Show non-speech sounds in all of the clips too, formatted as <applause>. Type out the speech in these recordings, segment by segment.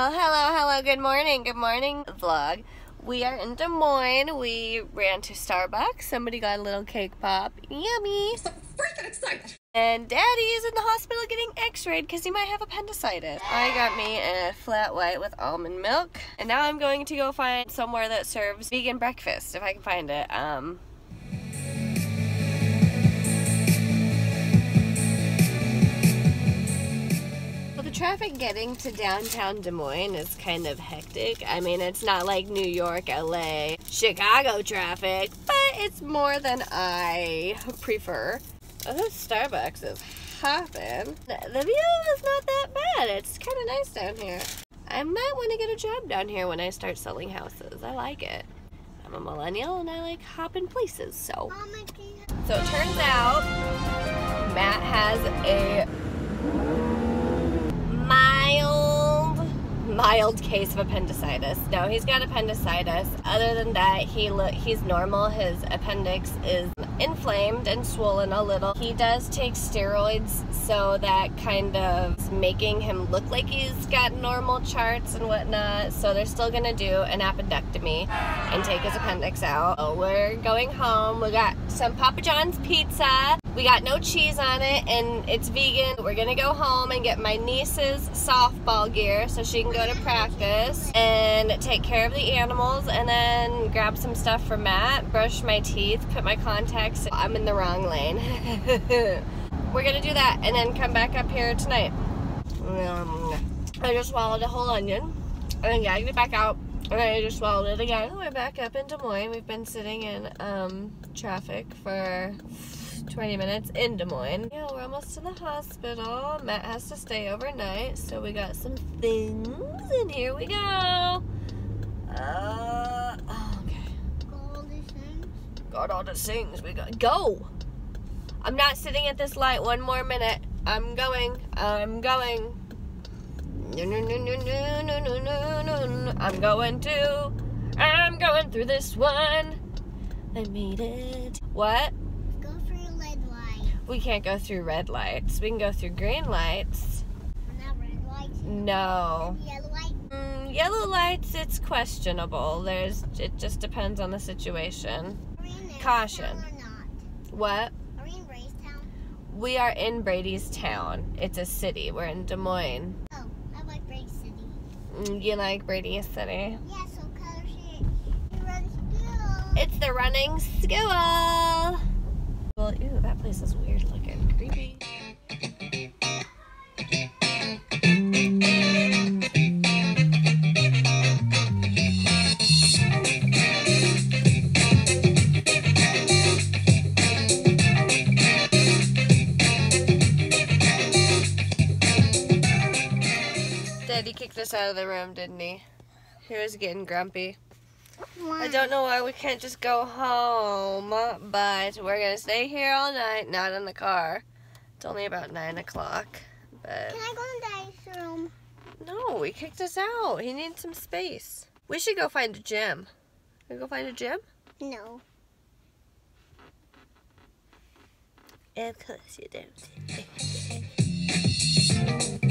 Well, hello, hello, good morning, good morning, vlog. We are in Des Moines. We ran to Starbucks. Somebody got a little cake pop. Yummy. So freaking excited. And Daddy is in the hospital getting x-rayed because he might have appendicitis. I got me a flat white with almond milk. And now I'm going to go find somewhere that serves vegan breakfast, if I can find it. Um, traffic getting to downtown Des Moines is kind of hectic. I mean, it's not like New York, LA, Chicago traffic, but it's more than I prefer. Oh, Starbucks is hopping. The view is not that bad. It's kind of nice down here. I might want to get a job down here when I start selling houses. I like it. I'm a millennial and I like hopping places, so. So it turns out Matt has a mild case of appendicitis. No, he's got appendicitis. Other than that, he look he's normal. His appendix is inflamed and swollen a little. He does take steroids, so that kind of making him look like he's got normal charts and whatnot. So they're still gonna do an appendectomy and take his appendix out. So we're going home. We got some Papa John's pizza. We got no cheese on it and it's vegan. We're gonna go home and get my niece's softball gear so she can go to practice and take care of the animals and then grab some stuff for Matt, brush my teeth, put my contacts. I'm in the wrong lane. <laughs> We're gonna do that and then come back up here tonight. Um, I just swallowed a whole onion and then gagged it back out and I just swallowed it again. We're back up in Des Moines. We've been sitting in um, traffic for 20 minutes in Des Moines. Yeah, we're almost to the hospital. Matt has to stay overnight, so we got some things, and here we go. Uh, oh, okay. Got all the things. We got go. I'm not sitting at this light one more minute. I'm going. I'm going. No, no, no, no, no, no, no, no, no, no. I'm going to. I'm going through this one. I made it. What? Go for your red light. We can't go through red lights. We can go through green lights. Not red lights. No. Yellow light. Mm, yellow lights, it's questionable. There's, it just depends on the situation. Are we in Edison Caution. Or not? What? Are we in Raystown? We are in Brady's town. It's a city. We're in Des Moines. Oh, I like Ray City. Mm, You like Brady City? Yeah, so color run school. It's the running school. Well, ew, that place is weird looking. Creepy. Daddy kicked us out of the room, didn't he? He was getting grumpy. I don't know why we can't just go home, but we're gonna stay here all night, not in the car. It's only about 9 o'clock, but Can I go in the ice room? no, he kicked us out. He needs some space. We should go find a gym. Can we go find a gym? No. Of course you don't. <laughs>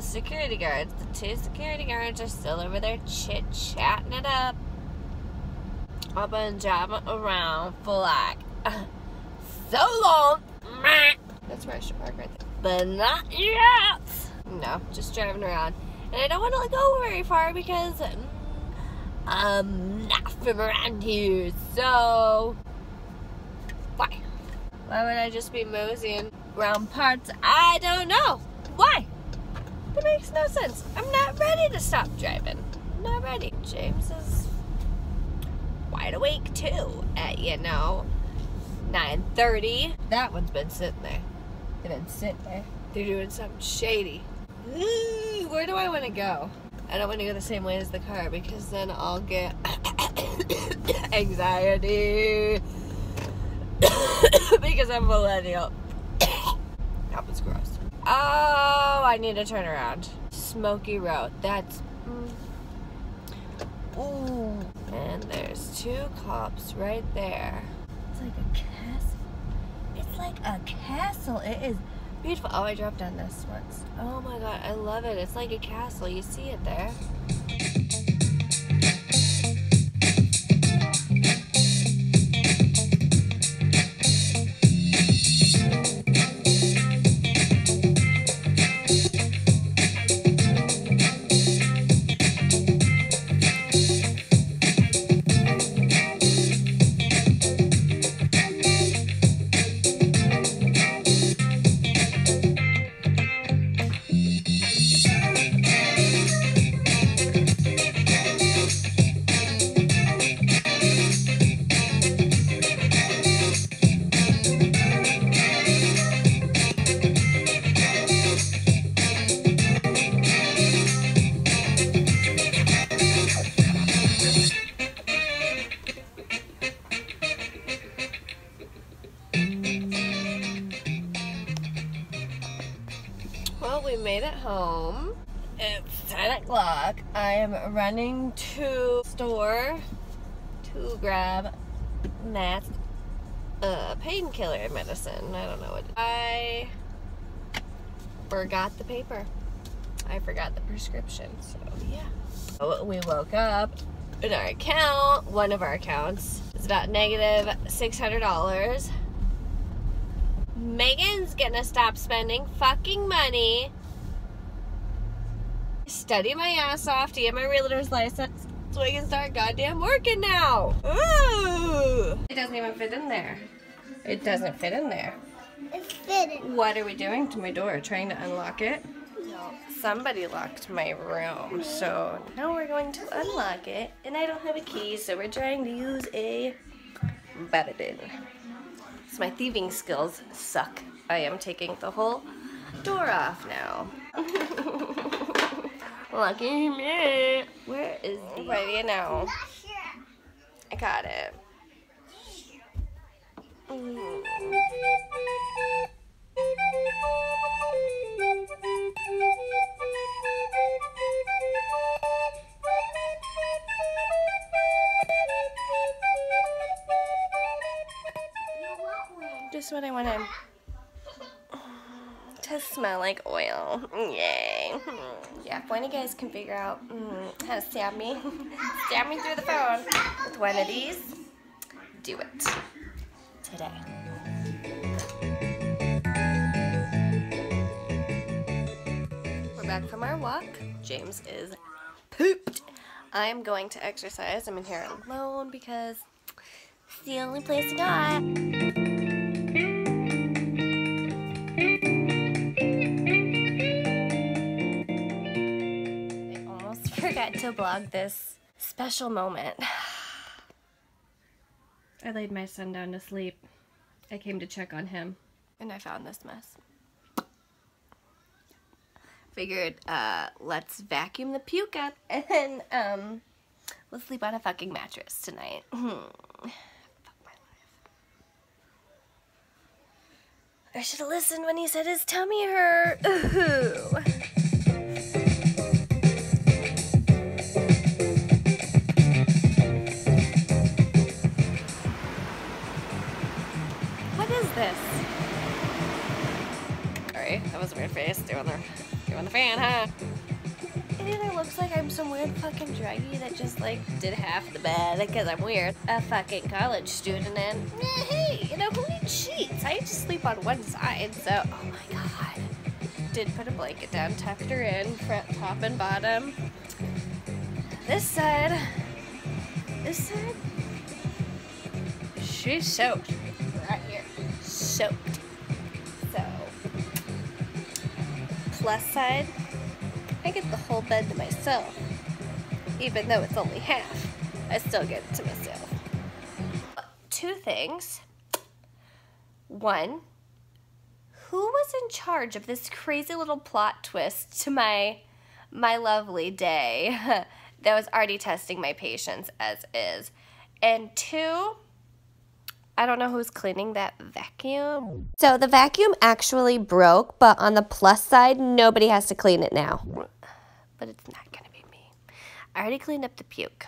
the security guards, the two security guards are still over there chit chatting it up. I've been driving around for like <laughs> so long. That's where I should park right there. But not yet. No, just driving around. And I don't want to go very far because mm, I'm not from around here. So, why? Why would I just be moseying around parts I don't know? Why? That makes no sense. I'm not ready to stop driving. I'm not ready. James is wide awake too at, you know, 9.30. That one's been sitting there. They've been sitting there. They're doing something shady. Where do I want to go? I don't want to go the same way as the car because then I'll get <coughs> anxiety <coughs> because I'm millennial. <coughs> that was gross. Oh, I need to turn around. Smoky Road. That's. Mm. Ooh. And there's two cops right there. It's like a castle. It's like a castle. It is beautiful. Oh, I dropped down this once. Oh my god, I love it. It's like a castle. You see it there. Well, we made it home. It's 10 o'clock. I am running to store to grab that uh, painkiller medicine. I don't know what. I forgot the paper. I forgot the prescription. So yeah. So we woke up in our account. One of our accounts is about negative negative six hundred dollars. Megan's gonna stop spending fucking money. Study my ass off to get my realtor's license so I can start goddamn working now. Ooh. It doesn't even fit in there. It doesn't fit in there. It's fitting. What are we doing to my door? Trying to unlock it? No. Somebody locked my room, so now we're going to unlock it, and I don't have a key, so we're trying to use a button. So my thieving skills suck. I am taking the whole door off now. <laughs> Lucky me. Where is the... Ready now. I got it. Mm. What I wanted. <sighs> To smell like oil. Yay. Yeah, if one of you guys can figure out mm, how to stab me, <laughs> stab me through the phone with one of these, do it today. We're back from our walk. James is pooped. I'm going to exercise. I'm in here alone because it's the only place I got. To vlog this special moment. <sighs> I laid my son down to sleep. I came to check on him. And I found this mess. Figured, uh, let's vacuum the puke up <laughs> and, um, we'll sleep on a fucking mattress tonight. <laughs> Fuck my life. I should have listened when he said his tummy hurt. <laughs> Ooh. Face doing the doing the fan, huh? It either looks like I'm some weird fucking druggie that just like did half the bed because I'm weird. A fucking college student and eh, hey, you know who needs sheets? I just sleep on one side, so oh my god. Did put a blanket down, tucked her in, front, top, and bottom. This side, this side, she's soaked right here, soaked. Plus side, I get the whole bed to myself. Even though it's only half, I still get it to myself. Two things. One, who was in charge of this crazy little plot twist to my my lovely day <laughs> that was already testing my patience as is. And two, I don't know who's cleaning that vacuum. So the vacuum actually broke, but on the plus side, nobody has to clean it now. But it's not gonna be me. I already cleaned up the puke.